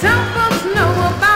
Some folks know about.